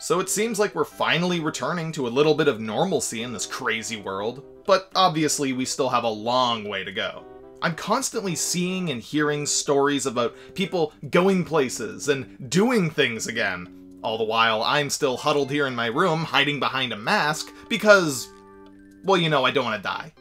So it seems like we're finally returning to a little bit of normalcy in this crazy world, but obviously we still have a long way to go. I'm constantly seeing and hearing stories about people going places and doing things again. All the while, I'm still huddled here in my room, hiding behind a mask, because, well, you know, I don't want to die.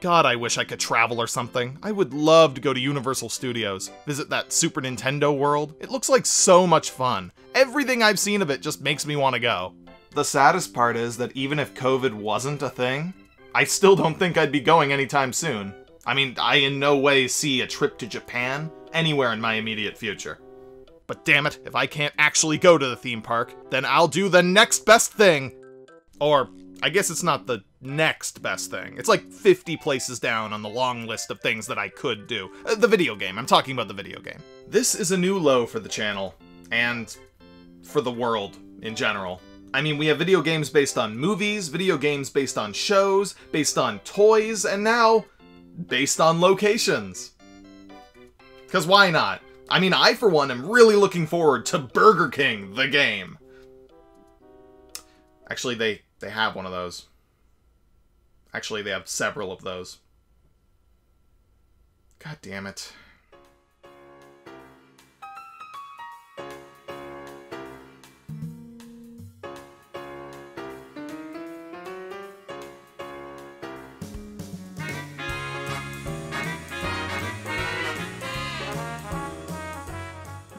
God, I wish I could travel or something. I would love to go to Universal Studios, visit that Super Nintendo world. It looks like so much fun. Everything I've seen of it just makes me want to go. The saddest part is that even if COVID wasn't a thing, I still don't think I'd be going anytime soon. I mean, I in no way see a trip to Japan anywhere in my immediate future. But damn it, if I can't actually go to the theme park, then I'll do the next best thing. Or, I guess it's not the next best thing. It's like 50 places down on the long list of things that I could do. Uh, the video game, I'm talking about the video game. This is a new low for the channel, and for the world in general. I mean, we have video games based on movies, video games based on shows, based on toys, and now based on locations. Because why not? I mean, I, for one, am really looking forward to Burger King, the game. Actually, they, they have one of those. Actually, they have several of those. God damn it.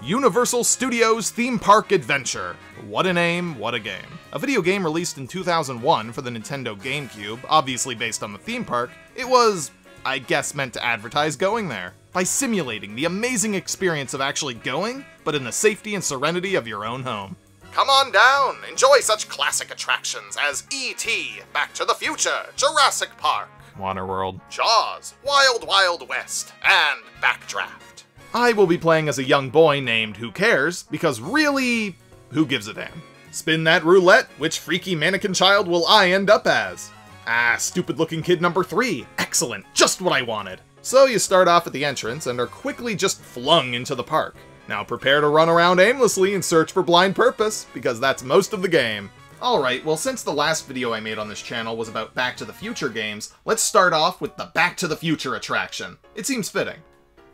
Universal Studios Theme Park Adventure. What a name, what a game. A video game released in 2001 for the Nintendo GameCube, obviously based on the theme park, it was, I guess, meant to advertise going there. By simulating the amazing experience of actually going, but in the safety and serenity of your own home. Come on down, enjoy such classic attractions as E.T., Back to the Future, Jurassic Park, Waterworld, Jaws, Wild Wild West, and Backdraft. I will be playing as a young boy named Who Cares, because really, who gives a damn? Spin that roulette, which freaky mannequin child will I end up as? Ah, stupid looking kid number three. Excellent, just what I wanted. So you start off at the entrance and are quickly just flung into the park. Now prepare to run around aimlessly and search for blind purpose, because that's most of the game. Alright, well since the last video I made on this channel was about Back to the Future games, let's start off with the Back to the Future attraction. It seems fitting.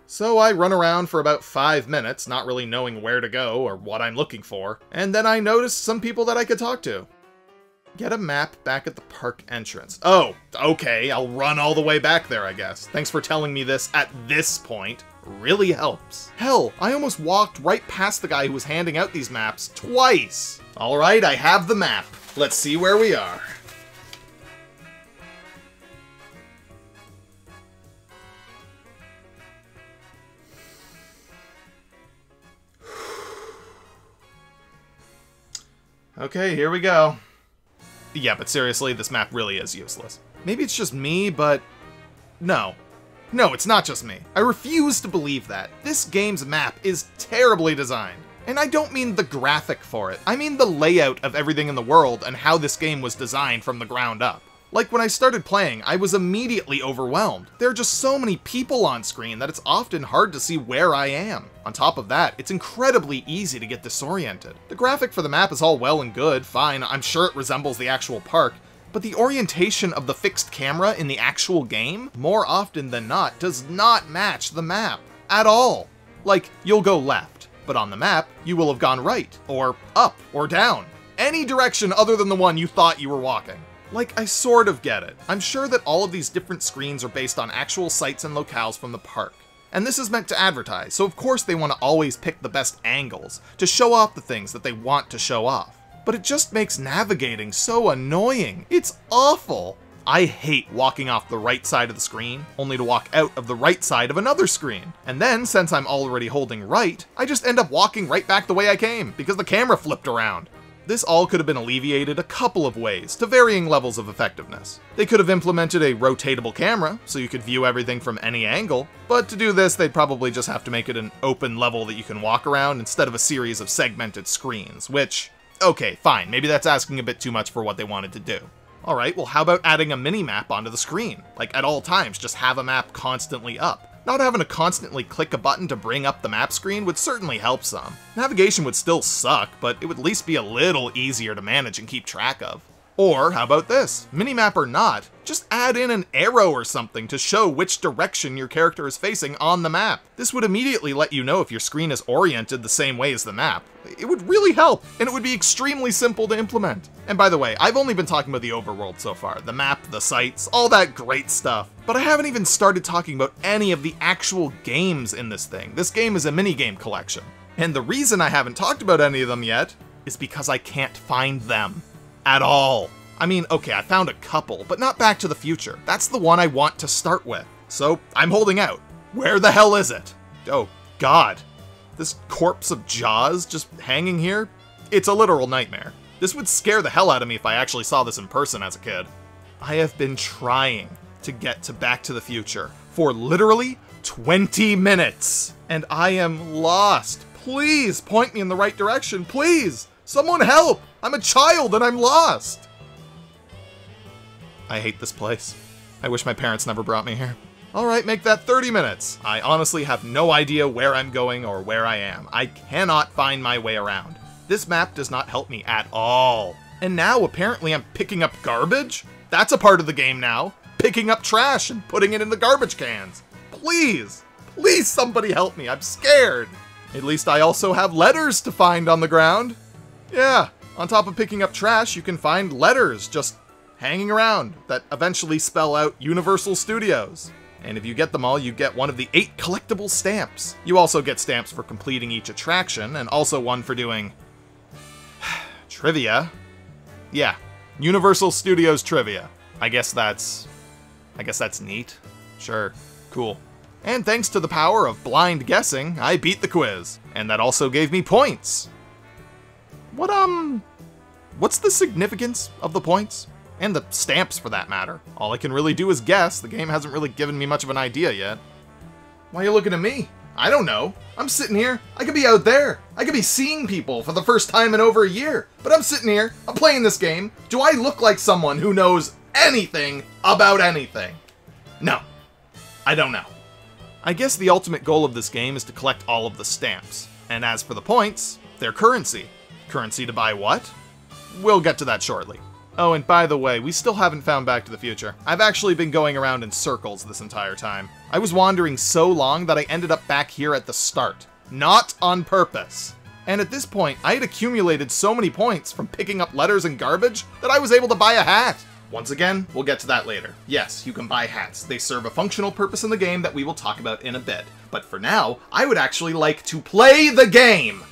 So I run around for about five minutes, not really knowing where to go or what I'm looking for, and then I notice some people that I could talk to. Get a map back at the park entrance. Oh, okay, I'll run all the way back there, I guess. Thanks for telling me this at this point. Really helps. Hell, I almost walked right past the guy who was handing out these maps twice. Alright, I have the map. Let's see where we are. Okay, here we go. Yeah, but seriously, this map really is useless. Maybe it's just me, but... No. No, it's not just me. I refuse to believe that. This game's map is terribly designed. And I don't mean the graphic for it. I mean the layout of everything in the world and how this game was designed from the ground up. Like, when I started playing, I was immediately overwhelmed. There are just so many people on screen that it's often hard to see where I am. On top of that, it's incredibly easy to get disoriented. The graphic for the map is all well and good, fine, I'm sure it resembles the actual park, but the orientation of the fixed camera in the actual game, more often than not, does not match the map. At all. Like, you'll go left, but on the map, you will have gone right, or up, or down. Any direction other than the one you thought you were walking. Like, I sort of get it. I'm sure that all of these different screens are based on actual sites and locales from the park. And this is meant to advertise, so of course they want to always pick the best angles to show off the things that they want to show off. But it just makes navigating so annoying. It's awful. I hate walking off the right side of the screen, only to walk out of the right side of another screen. And then, since I'm already holding right, I just end up walking right back the way I came, because the camera flipped around. This all could have been alleviated a couple of ways, to varying levels of effectiveness. They could have implemented a rotatable camera, so you could view everything from any angle, but to do this they'd probably just have to make it an open level that you can walk around instead of a series of segmented screens, which, okay, fine, maybe that's asking a bit too much for what they wanted to do. Alright, well how about adding a mini-map onto the screen? Like, at all times, just have a map constantly up. Not having to constantly click a button to bring up the map screen would certainly help some. Navigation would still suck, but it would at least be a little easier to manage and keep track of. Or, how about this? Minimap or not, just add in an arrow or something to show which direction your character is facing on the map. This would immediately let you know if your screen is oriented the same way as the map. It would really help, and it would be extremely simple to implement. And by the way, I've only been talking about the overworld so far, the map, the sights, all that great stuff. But I haven't even started talking about any of the actual games in this thing. This game is a minigame collection. And the reason I haven't talked about any of them yet is because I can't find them at all. I mean, okay, I found a couple, but not Back to the Future. That's the one I want to start with. So I'm holding out. Where the hell is it? Oh, God. This corpse of Jaws just hanging here? It's a literal nightmare. This would scare the hell out of me if I actually saw this in person as a kid. I have been trying to get to Back to the Future for literally 20 minutes, and I am lost. Please point me in the right direction, please! Someone help! I'm a child and I'm lost! I hate this place. I wish my parents never brought me here. Alright, make that 30 minutes. I honestly have no idea where I'm going or where I am. I cannot find my way around. This map does not help me at all. And now apparently I'm picking up garbage? That's a part of the game now. Picking up trash and putting it in the garbage cans. Please, please somebody help me. I'm scared. At least I also have letters to find on the ground. Yeah, on top of picking up trash, you can find letters just hanging around that eventually spell out Universal Studios. And if you get them all, you get one of the eight collectible stamps. You also get stamps for completing each attraction, and also one for doing... trivia. Yeah, Universal Studios trivia. I guess that's... I guess that's neat. Sure, cool. And thanks to the power of blind guessing, I beat the quiz. And that also gave me points. What, um... What's the significance of the points? And the stamps, for that matter. All I can really do is guess. The game hasn't really given me much of an idea yet. Why are you looking at me? I don't know. I'm sitting here. I could be out there. I could be seeing people for the first time in over a year. But I'm sitting here. I'm playing this game. Do I look like someone who knows anything about anything? No. I don't know. I guess the ultimate goal of this game is to collect all of the stamps. And as for the points, they're currency. Currency to buy what? We'll get to that shortly. Oh, and by the way, we still haven't found Back to the Future. I've actually been going around in circles this entire time. I was wandering so long that I ended up back here at the start. Not on purpose. And at this point, I had accumulated so many points from picking up letters and garbage that I was able to buy a hat. Once again, we'll get to that later. Yes, you can buy hats. They serve a functional purpose in the game that we will talk about in a bit. But for now, I would actually like to play the game!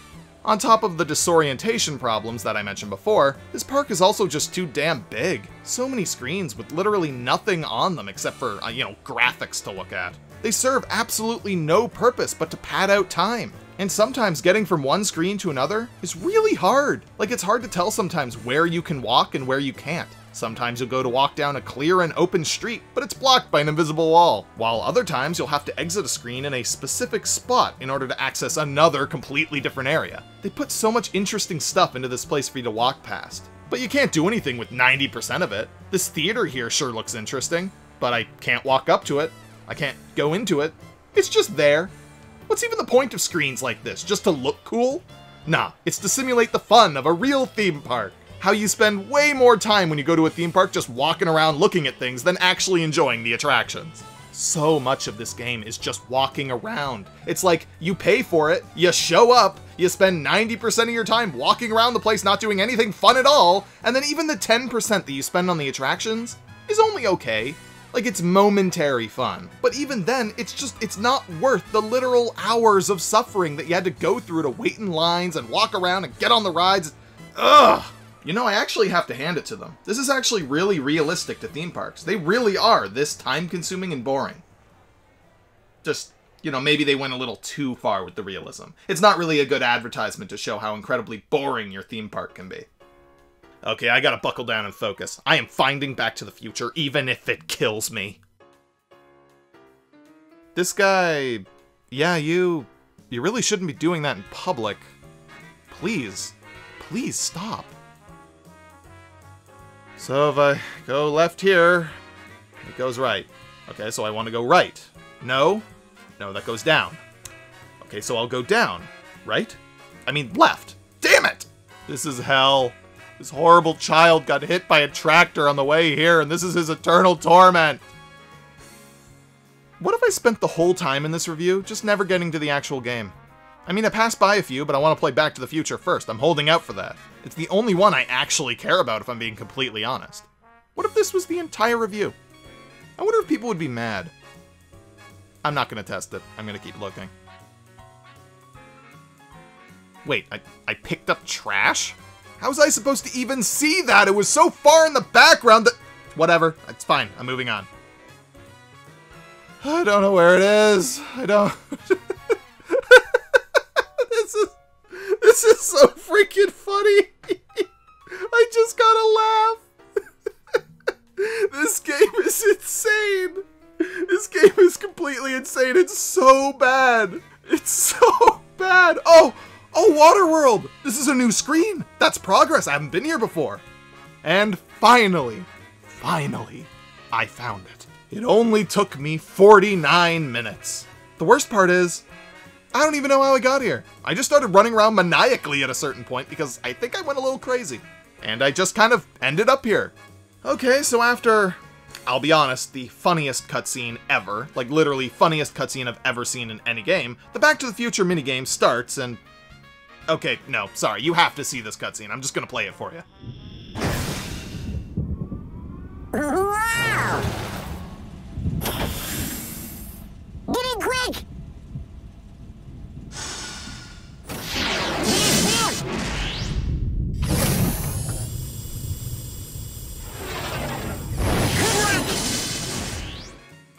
On top of the disorientation problems that I mentioned before, this park is also just too damn big. So many screens with literally nothing on them except for, uh, you know, graphics to look at. They serve absolutely no purpose but to pad out time. And sometimes getting from one screen to another is really hard. Like it's hard to tell sometimes where you can walk and where you can't. Sometimes you'll go to walk down a clear and open street, but it's blocked by an invisible wall, while other times you'll have to exit a screen in a specific spot in order to access another completely different area. They put so much interesting stuff into this place for you to walk past. But you can't do anything with 90% of it. This theater here sure looks interesting, but I can't walk up to it. I can't go into it. It's just there. What's even the point of screens like this? Just to look cool? Nah, it's to simulate the fun of a real theme park how you spend way more time when you go to a theme park just walking around looking at things than actually enjoying the attractions. So much of this game is just walking around. It's like you pay for it, you show up, you spend 90% of your time walking around the place not doing anything fun at all, and then even the 10% that you spend on the attractions is only okay. Like it's momentary fun. But even then, it's just, it's not worth the literal hours of suffering that you had to go through to wait in lines and walk around and get on the rides. Ugh! You know, I actually have to hand it to them. This is actually really realistic to theme parks. They really are this time-consuming and boring. Just, you know, maybe they went a little too far with the realism. It's not really a good advertisement to show how incredibly boring your theme park can be. Okay, I gotta buckle down and focus. I am finding Back to the Future, even if it kills me. This guy... Yeah, you... You really shouldn't be doing that in public. Please. Please stop. So if I go left here, it goes right. Okay, so I want to go right. No, No, that goes down. Okay, so I'll go down, right? I mean, left. Damn it! This is hell. This horrible child got hit by a tractor on the way here, and this is his eternal torment. What if I spent the whole time in this review just never getting to the actual game? I mean, I passed by a few, but I want to play Back to the Future first. I'm holding out for that. It's the only one I actually care about, if I'm being completely honest. What if this was the entire review? I wonder if people would be mad. I'm not to test it. I'm to keep looking. Wait, I, I picked up trash? How was I supposed to even see that? It was so far in the background that... Whatever. It's fine. I'm moving on. I don't know where it is. I don't... this is... This is so freaking funny. Just gotta laugh. this game is insane. This game is completely insane. It's so bad. It's so bad. Oh, Oh, Waterworld! This is a new screen! That's progress, I haven't been here before! And finally, finally, I found it. It only took me 49 minutes. The worst part is, I don't even know how I got here. I just started running around maniacally at a certain point because I think I went a little crazy. And I just kind of ended up here. Okay, so after, I'll be honest, the funniest cutscene ever, like literally funniest cutscene I've ever seen in any game, the Back to the Future minigame starts and Okay, no, sorry. You have to see this cutscene. I'm just gonna play it for you.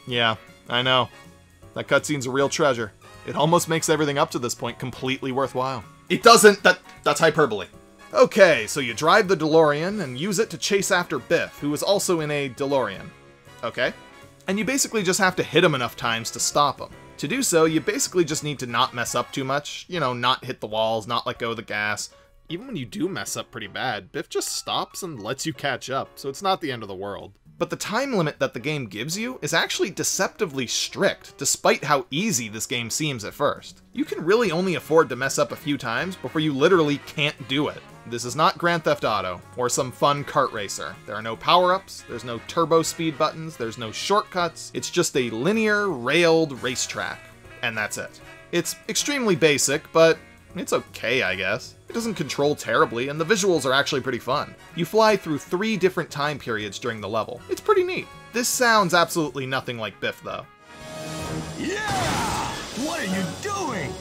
Yeah, I know. That cutscene's a real treasure. It almost makes everything up to this point completely worthwhile. It doesn't. That That's hyperbole. Okay, so you drive the DeLorean and use it to chase after Biff, who is also in a DeLorean. Okay? And you basically just have to hit him enough times to stop him. To do so, you basically just need to not mess up too much. You know, not hit the walls, not let go of the gas. Even when you do mess up pretty bad, Biff just stops and lets you catch up, so it's not the end of the world. But the time limit that the game gives you is actually deceptively strict, despite how easy this game seems at first. You can really only afford to mess up a few times before you literally can't do it. This is not Grand Theft Auto, or some fun kart racer. There are no power-ups, there's no turbo speed buttons, there's no shortcuts, it's just a linear, railed racetrack. And that's it. It's extremely basic, but it's okay, I guess. It doesn't control terribly, and the visuals are actually pretty fun. You fly through three different time periods during the level. It's pretty neat. This sounds absolutely nothing like Biff, though. Yeah! What are you doing?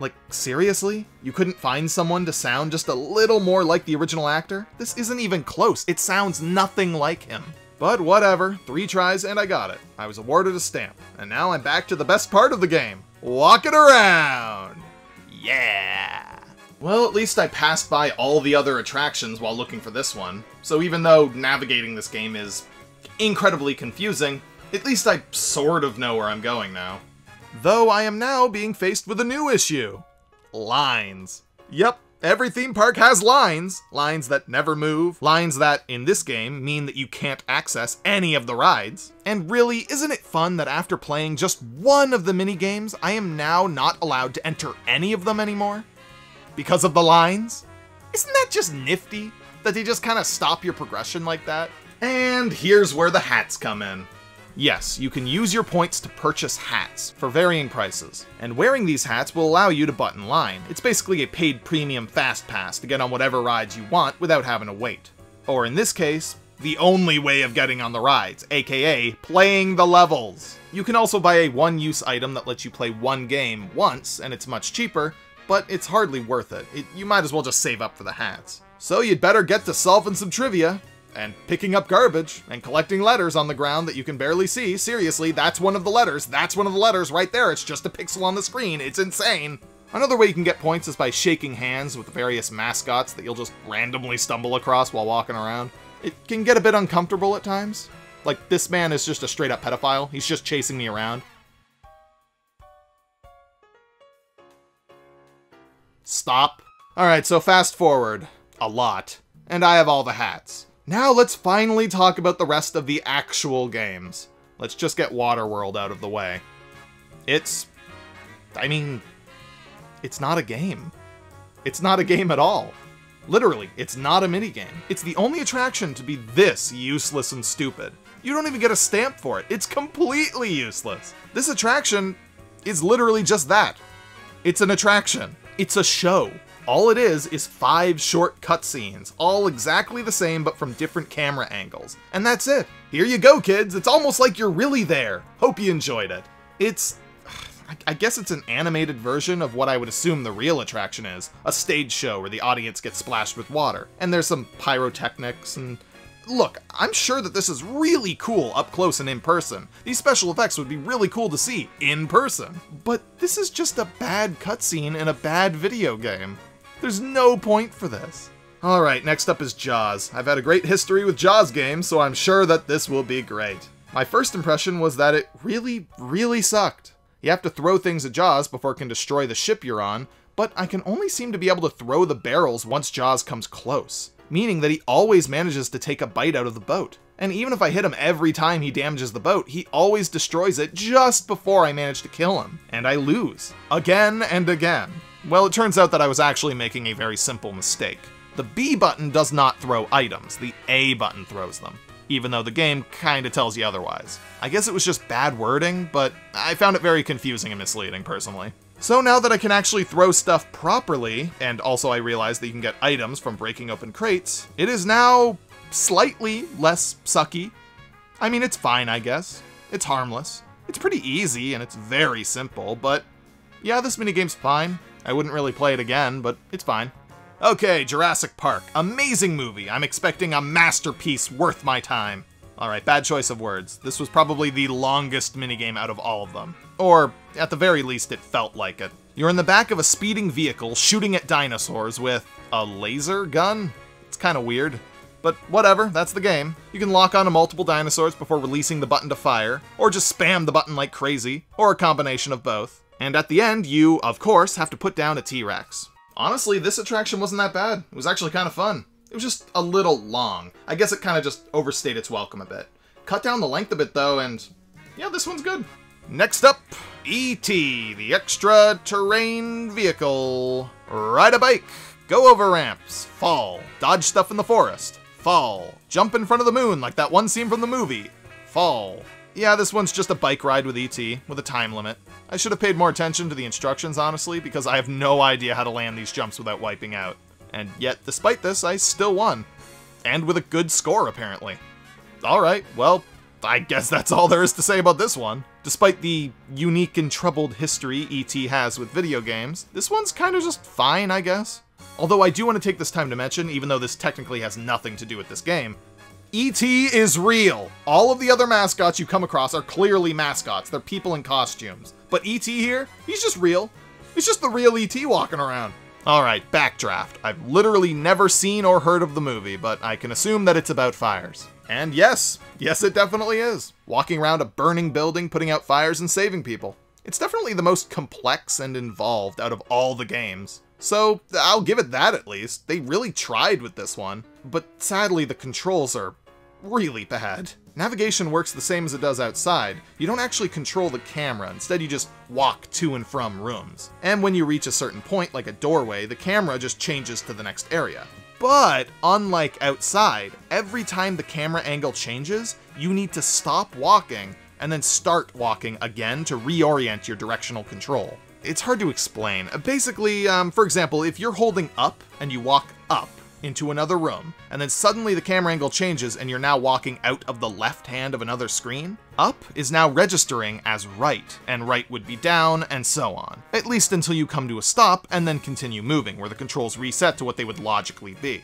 Like, seriously? You couldn't find someone to sound just a little more like the original actor? This isn't even close. It sounds nothing like him. But whatever, three tries and I got it. I was awarded a stamp, and now I'm back to the best part of the game. Walking around! Yeah! Well, at least I passed by all the other attractions while looking for this one. So even though navigating this game is incredibly confusing, at least I sort of know where I'm going now. Though I am now being faced with a new issue. Lines. Yep, every theme park has lines. Lines that never move. Lines that, in this game, mean that you can't access any of the rides. And really, isn't it fun that after playing just one of the mini games, I am now not allowed to enter any of them anymore? Because of the lines? Isn't that just nifty? That they just kind of stop your progression like that? And here's where the hats come in. Yes, you can use your points to purchase hats for varying prices, and wearing these hats will allow you to butt in line. It's basically a paid premium fast pass to get on whatever rides you want without having to wait. Or in this case, the only way of getting on the rides, aka playing the levels. You can also buy a one-use item that lets you play one game once, and it's much cheaper, but it's hardly worth it. it. You might as well just save up for the hats. So you'd better get to solving some trivia, and picking up garbage, and collecting letters on the ground that you can barely see. Seriously, that's one of the letters. That's one of the letters right there. It's just a pixel on the screen. It's insane. Another way you can get points is by shaking hands with various mascots that you'll just randomly stumble across while walking around. It can get a bit uncomfortable at times. Like, this man is just a straight up pedophile. He's just chasing me around. Stop. Alright, so fast forward. A lot. And I have all the hats. Now let's finally talk about the rest of the actual games. Let's just get Waterworld out of the way. It's. I mean, it's not a game. It's not a game at all. Literally, it's not a minigame. It's the only attraction to be this useless and stupid. You don't even get a stamp for it. It's completely useless. This attraction is literally just that. It's an attraction. It's a show. All it is is five short cutscenes, all exactly the same but from different camera angles. And that's it. Here you go, kids. It's almost like you're really there. Hope you enjoyed it. It's I guess it's an animated version of what I would assume the real attraction is a stage show where the audience gets splashed with water. And there's some pyrotechnics and. Look, I'm sure that this is really cool up close and in person. These special effects would be really cool to see in person. But this is just a bad cutscene in a bad video game. There's no point for this. Alright, next up is Jaws. I've had a great history with Jaws games, so I'm sure that this will be great. My first impression was that it really, really sucked. You have to throw things at Jaws before it can destroy the ship you're on, but I can only seem to be able to throw the barrels once Jaws comes close, meaning that he always manages to take a bite out of the boat. And even if I hit him every time he damages the boat, he always destroys it just before I manage to kill him, and I lose. Again and again. Well, it turns out that I was actually making a very simple mistake. The B button does not throw items, the A button throws them even though the game kinda tells you otherwise. I guess it was just bad wording, but I found it very confusing and misleading personally. So now that I can actually throw stuff properly, and also I realize that you can get items from breaking open crates, it is now slightly less sucky. I mean, it's fine, I guess. It's harmless. It's pretty easy, and it's very simple, but yeah, this minigame's fine. I wouldn't really play it again, but it's fine. Okay, Jurassic Park. Amazing movie. I'm expecting a masterpiece worth my time. Alright, bad choice of words. This was probably the longest minigame out of all of them. Or, at the very least, it felt like it. You're in the back of a speeding vehicle shooting at dinosaurs with a laser gun? It's kinda weird. But whatever, that's the game. You can lock onto multiple dinosaurs before releasing the button to fire, or just spam the button like crazy, or a combination of both. And at the end, you, of course, have to put down a T-Rex. Honestly, this attraction wasn't that bad. It was actually kind of fun. It was just a little long. I guess it kind of just overstayed its welcome a bit. Cut down the length a bit though, and yeah, this one's good. Next up, E.T., the extra terrain vehicle. Ride a bike, go over ramps, fall, dodge stuff in the forest, fall, jump in front of the moon like that one scene from the movie, fall. Yeah, this one's just a bike ride with E.T., with a time limit. I should have paid more attention to the instructions, honestly, because I have no idea how to land these jumps without wiping out. And yet, despite this, I still won. And with a good score, apparently. Alright, well, I guess that's all there is to say about this one. Despite the unique and troubled history E.T. has with video games, this one's kind of just fine, I guess. Although I do want to take this time to mention, even though this technically has nothing to do with this game, E.T. is real. All of the other mascots you come across are clearly mascots. They're people in costumes. But E.T. here, he's just real. He's just the real E.T. walking around. Alright, Backdraft. I've literally never seen or heard of the movie, but I can assume that it's about fires. And yes, yes it definitely is. Walking around a burning building, putting out fires, and saving people. It's definitely the most complex and involved out of all the games. So, I'll give it that at least. They really tried with this one. But sadly, the controls are really bad. Navigation works the same as it does outside. You don't actually control the camera, instead you just walk to and from rooms. And when you reach a certain point, like a doorway, the camera just changes to the next area. But, unlike outside, every time the camera angle changes, you need to stop walking and then start walking again to reorient your directional control. It's hard to explain. Basically, um, for example, if you're holding up and you walk up, into another room, and then suddenly the camera angle changes and you're now walking out of the left hand of another screen, up is now registering as right, and right would be down, and so on. At least until you come to a stop and then continue moving, where the controls reset to what they would logically be.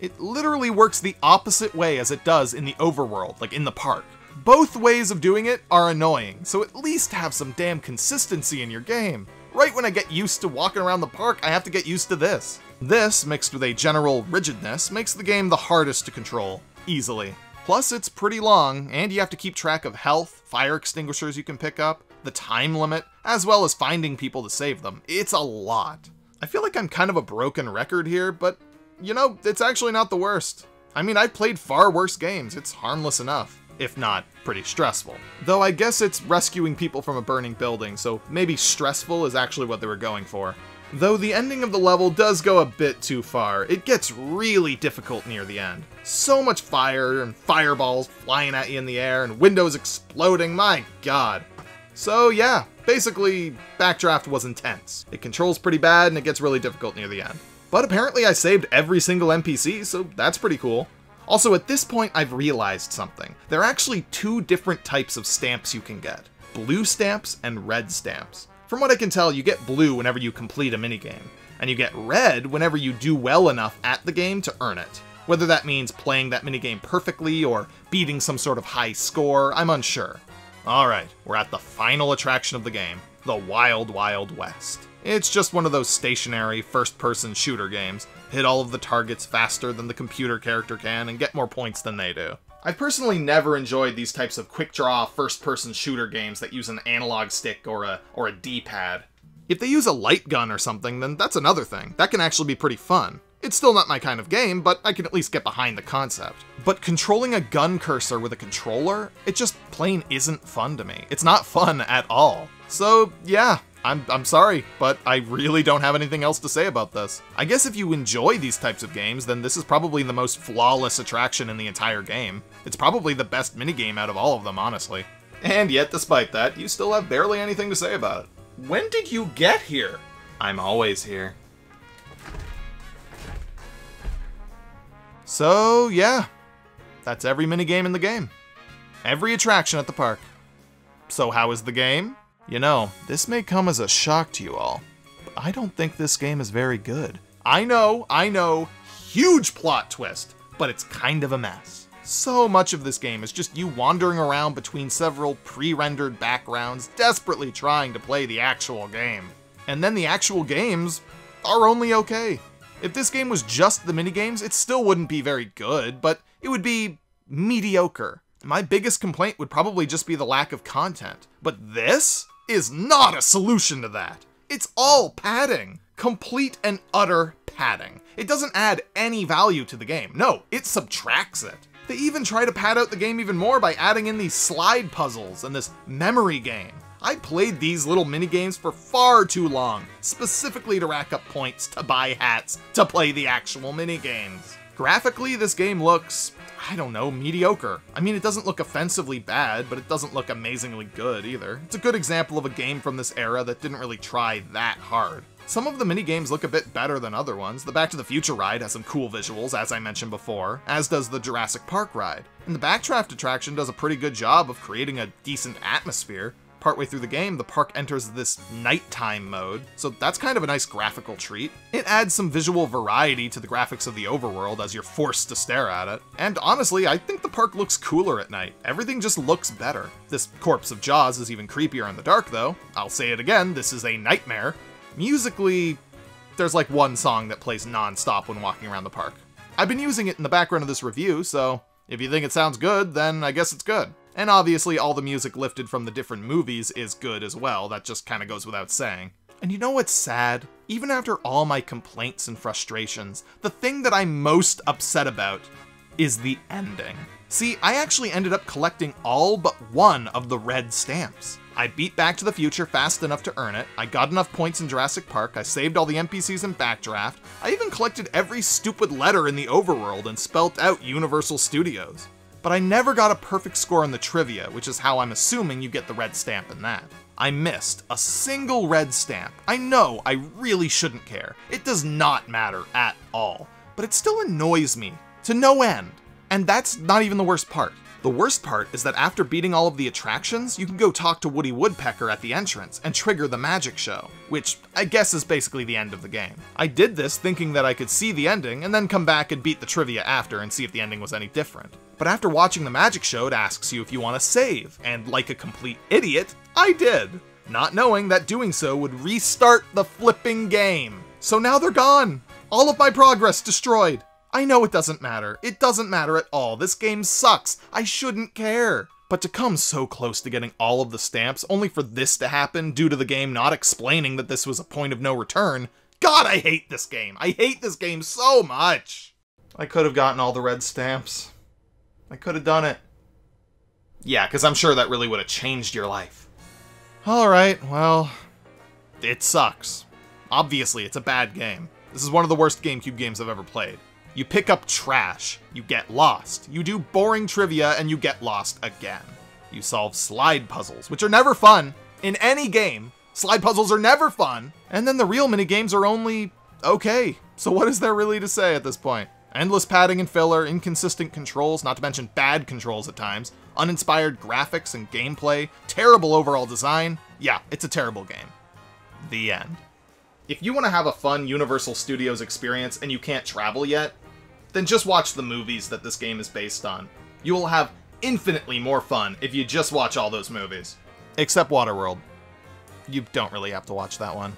It literally works the opposite way as it does in the overworld, like in the park. Both ways of doing it are annoying, so at least have some damn consistency in your game. Right when I get used to walking around the park, I have to get used to this. This, mixed with a general rigidness, makes the game the hardest to control, easily. Plus, it's pretty long, and you have to keep track of health, fire extinguishers you can pick up, the time limit, as well as finding people to save them. It's a lot. I feel like I'm kind of a broken record here, but, you know, it's actually not the worst. I mean, I've played far worse games, it's harmless enough. if not pretty stressful. Though I guess it's rescuing people from a burning building, so maybe stressful is actually what they were going for. Though the ending of the level does go a bit too far, it gets really difficult near the end. So much fire and fireballs flying at you in the air and windows exploding, my god. So yeah, basically, Backdraft was intense. It controls pretty bad and it gets really difficult near the end. But apparently I saved every single NPC, so that's pretty cool. Also, at this point, I've realized something. There are actually two different types of stamps you can get. Blue stamps and red stamps. From what I can tell, you get blue whenever you complete a minigame, and you get red whenever you do well enough at the game to earn it. Whether that means playing that minigame perfectly or beating some sort of high score, I'm unsure. Alright, we're at the final attraction of the game, the Wild Wild West. It's just one of those stationary, first-person shooter games. Hit all of the targets faster than the computer character can and get more points than they do. I've personally never enjoyed these types of quick draw first person shooter games that use an analog stick or a or a D-pad. If they use a light gun or something, then that's another thing. That can actually be pretty fun. It's still not my kind of game, but I can at least get behind the concept. But controlling a gun cursor with a controller, it just plain isn't fun to me. It's not fun at all. So, yeah, I'm, I'm sorry, but I really don't have anything else to say about this. I guess if you enjoy these types of games, then this is probably the most flawless attraction in the entire game. It's probably the best minigame out of all of them, honestly. And yet, despite that, you still have barely anything to say about it. When did you get here? I'm always here. So, yeah. That's every minigame in the game. Every attraction at the park. So how is the game? You know, this may come as a shock to you all, but I don't think this game is very good. I know, I know, huge plot twist, but it's kind of a mess. So much of this game is just you wandering around between several pre-rendered backgrounds, desperately trying to play the actual game. And then the actual games are only okay. If this game was just the minigames, it still wouldn't be very good, but it would be mediocre. My biggest complaint would probably just be the lack of content. But this is not a solution to that. It's all padding. Complete and utter padding. It doesn't add any value to the game. No, it subtracts it. They even try to pad out the game even more by adding in these slide puzzles and this memory game. I played these little minigames for far too long, specifically to rack up points to buy hats to play the actual minigames. Graphically, this game looks, I don't know, mediocre. I mean, it doesn't look offensively bad, but it doesn't look amazingly good either. It's a good example of a game from this era that didn't really try that hard. Some of the minigames look a bit better than other ones. The Back to the Future ride has some cool visuals, as I mentioned before, as does the Jurassic Park ride. And the Backdraft attraction does a pretty good job of creating a decent atmosphere. Partway through the game, the park enters this nighttime mode, so that's kind of a nice graphical treat. It adds some visual variety to the graphics of the overworld as you're forced to stare at it. And honestly, I think the park looks cooler at night. Everything just looks better. This corpse of Jaws is even creepier in the dark, though. I'll say it again, this is a nightmare. Musically, there's like one song that plays non-stop when walking around the park. I've been using it in the background of this review, so if you think it sounds good, then I guess it's good. And obviously all the music lifted from the different movies is good as well, that just kinda goes without saying. And you know what's sad? Even after all my complaints and frustrations, the thing that I'm most upset about is the ending. See, I actually ended up collecting all but one of the red stamps. I beat Back to the Future fast enough to earn it, I got enough points in Jurassic Park, I saved all the NPCs in Backdraft, I even collected every stupid letter in the overworld and spelt out Universal Studios. But I never got a perfect score on the trivia, which is how I'm assuming you get the red stamp in that. I missed a single red stamp. I know I really shouldn't care. It does not matter at all. But it still annoys me to no end. And that's not even the worst part. The worst part is that after beating all of the attractions, you can go talk to Woody Woodpecker at the entrance and trigger the magic show, which I guess is basically the end of the game. I did this thinking that I could see the ending and then come back and beat the trivia after and see if the ending was any different. But after watching the magic show, it asks you if you want to save, and like a complete idiot, I did, not knowing that doing so would restart the flipping game. So now they're gone. All of my progress destroyed. I know it doesn't matter. It doesn't matter at all. This game sucks. I shouldn't care. But to come so close to getting all of the stamps, only for this to happen due to the game not explaining that this was a point of no return, God, I hate this game. I hate this game so much. I could have gotten all the red stamps. I could have done it. Yeah, because I'm sure that really would have changed your life. Alright, well, it sucks. Obviously, it's a bad game. This is one of the worst GameCube games I've ever played. You pick up trash, you get lost, you do boring trivia, and you get lost again. You solve slide puzzles, which are never fun. In any game, slide puzzles are never fun. And then the real minigames are only okay. So what is there really to say at this point? Endless padding and filler, inconsistent controls, not to mention bad controls at times, uninspired graphics and gameplay, terrible overall design. Yeah, it's a terrible game. The end. If you want to have a fun Universal Studios experience and you can't travel yet, then just watch the movies that this game is based on. You will have infinitely more fun if you just watch all those movies. Except Waterworld. You don't really have to watch that one.